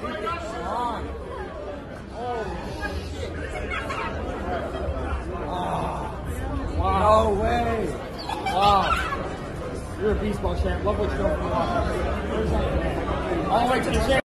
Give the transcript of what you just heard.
Wow. Oh, oh, no way. Wow. You're a baseball champ. Love what you're doing for the All the way to the champ.